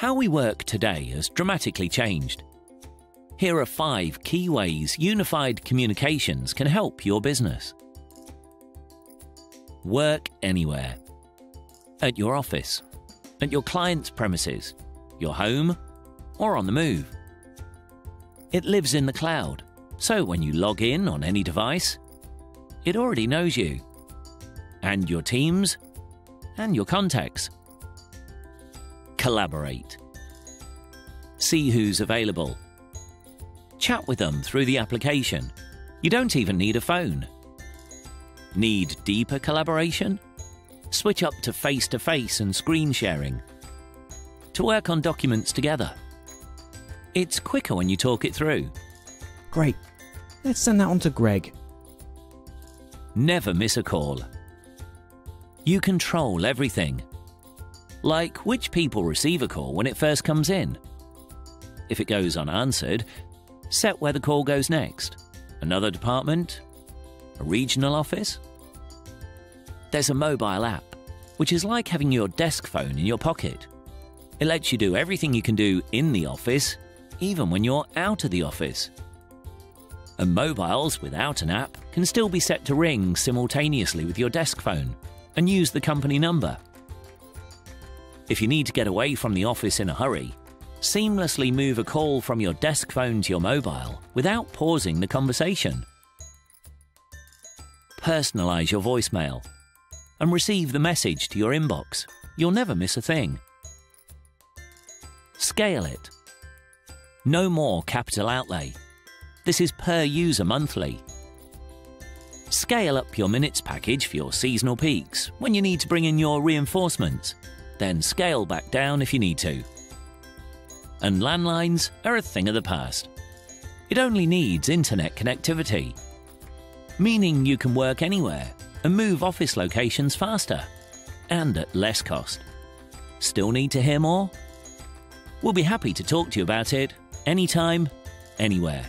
How we work today has dramatically changed. Here are five key ways unified communications can help your business. Work anywhere. At your office, at your client's premises, your home, or on the move. It lives in the cloud, so when you log in on any device, it already knows you, and your teams, and your contacts. Collaborate. See who's available. Chat with them through the application. You don't even need a phone. Need deeper collaboration? Switch up to face to face and screen sharing. To work on documents together. It's quicker when you talk it through. Great. Let's send that on to Greg. Never miss a call. You control everything. Like which people receive a call when it first comes in. If it goes unanswered, set where the call goes next. Another department? A regional office? There's a mobile app, which is like having your desk phone in your pocket. It lets you do everything you can do in the office, even when you're out of the office. And mobiles without an app can still be set to ring simultaneously with your desk phone and use the company number. If you need to get away from the office in a hurry, seamlessly move a call from your desk phone to your mobile without pausing the conversation. Personalize your voicemail and receive the message to your inbox. You'll never miss a thing. Scale it. No more capital outlay. This is per user monthly. Scale up your minutes package for your seasonal peaks when you need to bring in your reinforcements, then scale back down if you need to. And landlines are a thing of the past. It only needs internet connectivity, meaning you can work anywhere and move office locations faster and at less cost. Still need to hear more? We'll be happy to talk to you about it anytime, anywhere.